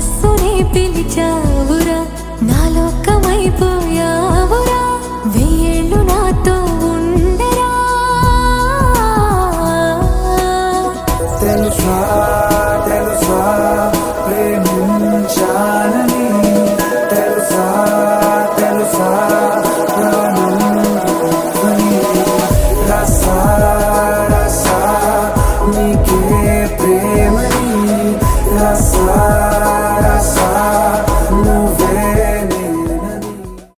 सुनी पिल जा।